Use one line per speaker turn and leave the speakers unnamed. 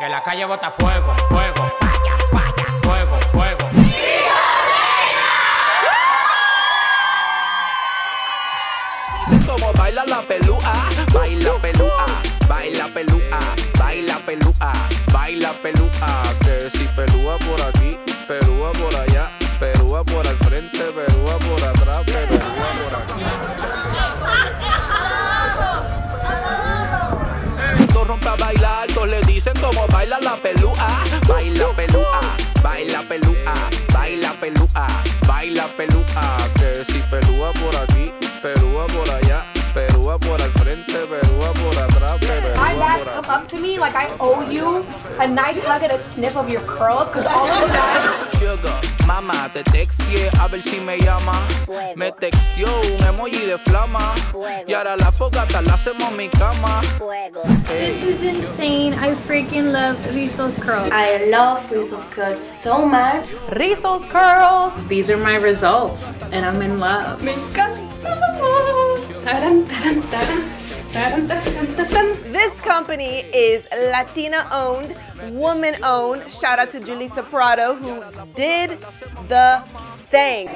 que la calle bota fuego, fuego, falla, falla, fuego, fuego.
Como baila la pelúa, baila pelúa, baila pelúa, baila pelúa, baila pelúa. Todos rompe a bailar, todos le dicen como baila la pelúa, baila pelúa, baila pelúa, baila pelúa, baila pelúa. Que si pelúa por aquí, pelúa
up to me like I owe you a nice hug and a sniff of your curls because all of the guys
Sugar, mamá, te texteé a ver si me llama.
Fuego.
Me texteó un emoji de flama.
Fuego.
Y ahora la fogata la hacemos mi cama.
Fuego.
This is insane. I freaking love Rizos curls.
I love Rizos curls so much.
Rizos curls. These are my results, and I'm in love.
Me encanta. Taran, taran, taran. Taran, taran, taran.
Company is Latina owned, woman owned. Shout out to Julissa Prado who did the thing.